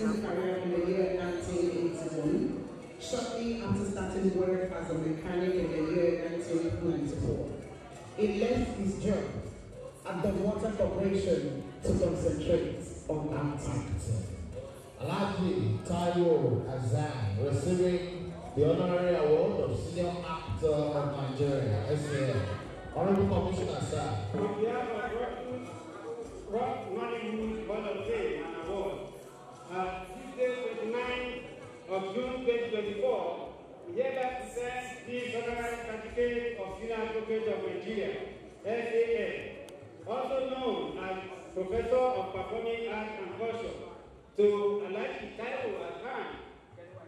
career in the year 1981, shortly after starting work as a mechanic in the year 1994. He left his job at the Water Corporation to concentrate on acting. Alhaji Taiwo Azan receiving the honorary award of Senior Actor of Nigeria, SAN. Honorable Commissioner, sir. On behalf of Professor of Performing Arts and Culture, to Alhaji Taiwo Hassan,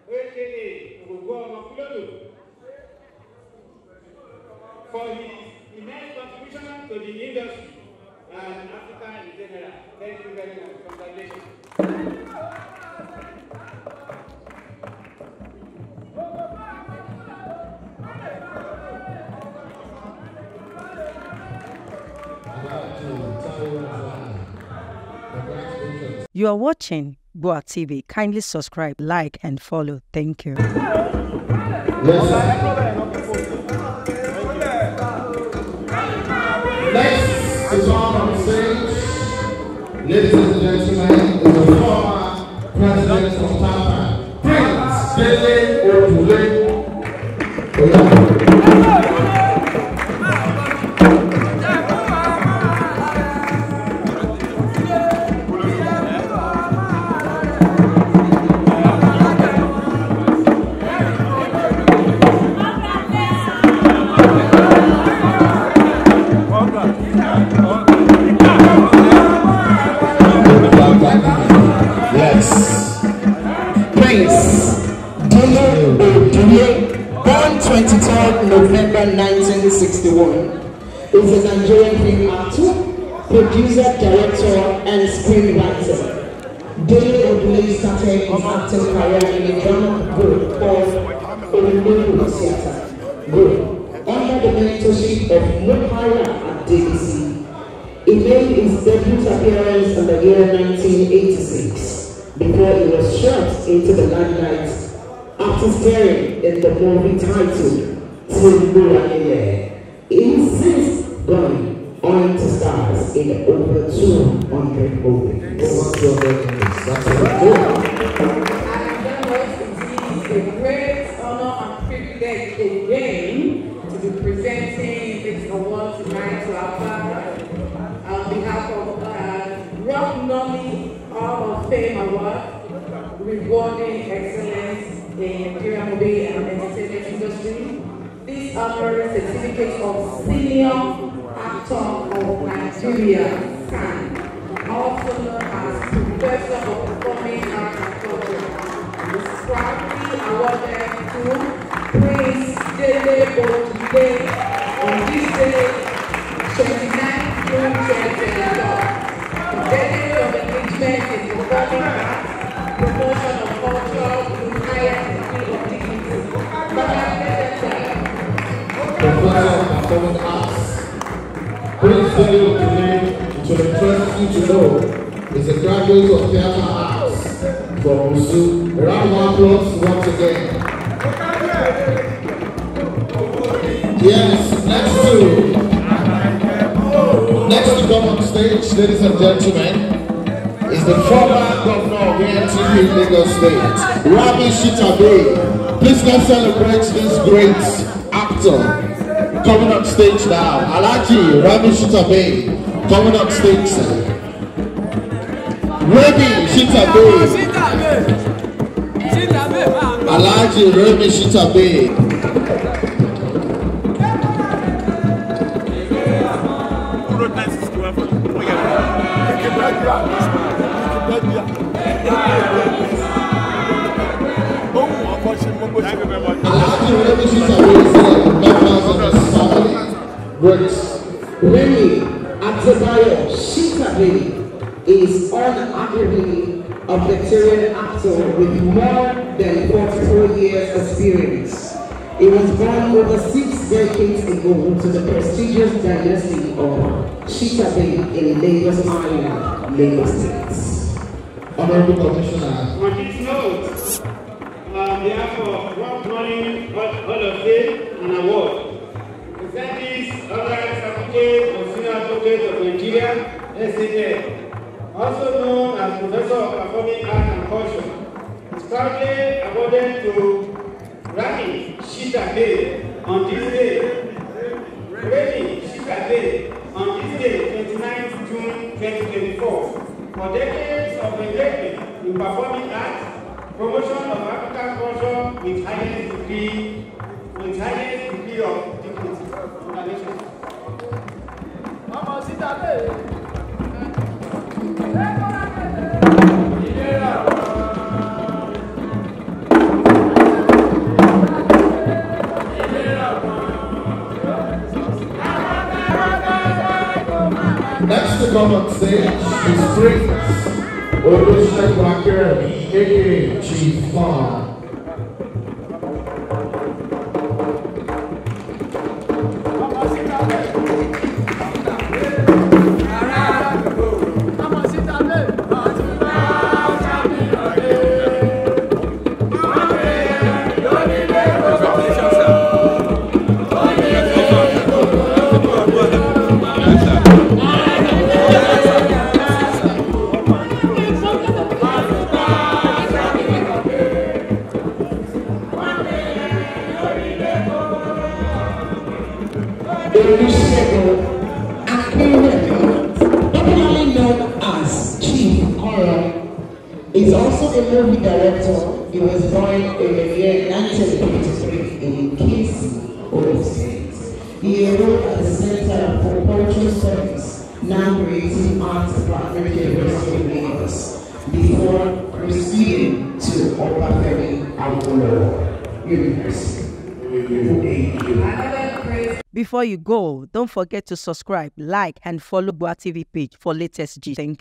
aka Ogogo Omokulodo, for his immense contribution to the industry and Africa in general. Thank you very much. Congratulations. You are watching Gboah TV. Kindly subscribe, like, and follow. Thank you. Next to come on stage, ladies and gentlemen, is the former president of Tapa, Prince Dele Odule. Dele Odule, born 23rd November 1961, is a Nigerian film actor, producer, director, and screenwriter. Dele Odule started his acting career in a drama group called Olumelu Theatre Group under the mentorship of Mukaila Adebisi. He made his debut appearance in the year 1986 before he was shot into the limelight after starring in the movie titled Timbulaniye. He since gone on to stars in over 200 movies. Over 200 minutes. That's good. It's a great honor and privilege again to be presenting this award tonight to our father on behalf of uh, Rock Nolly Fame Award, rewarding excellence in Nigerian movie and entertainment industry. This honorary certificate of Senior Actor of Nigeria, SAN, also known as Professor of Performing Arts and Culture is proudly awarded to Prince Dele Odule on this day, 29 June 2024. Together of engagement performing arts, it will interest you to know, is of theatre arts from Musu. Round applause once again. Yes, next to next to come on stage, ladies and gentlemen, the former governor of ANTP Lagos State, Rabi Shitabe. Please let's celebrate this great actor coming on stage now. Alhaji Rabi Shitabe coming on stage. Rabi Shitabe. Alhaji Rabi Shitabe. Rabi Shitabe is here, members of his family. Great. Remy Adebayo Shitabe is unarguably a veteran actor with more than 44 years experience. He was born over six decades ago to the prestigious dynasty of Shitabe in Lagos Island, Lagos State. Honorable Commissioner. Behalf of Rock Money Hall of Fame and Award, present this honorary certificate of Senior Advocate of Nigeria, SAF, also known as Professor of Performing Art and Culture, is proudly awarded to Rami Shita Bay on this day. Rami Shita Bay on this day, 29th June 2024, for decades of engagement in performing arts, promotion of African culture with highest degree, with highest degree of dignity. Congratulations. Next to come on stage is Prince Olusegun Akérèmí, aka Chief. Is also a movie director. He was born in the year 1953 in Oyo State. He enrolled at the Center for Poetry Studies, now creating arts University of Lagos, before proceeding to Obafemi Awolowo University. Before you go, don't forget to subscribe, like, and follow Boa TV page for latest G. Thank you.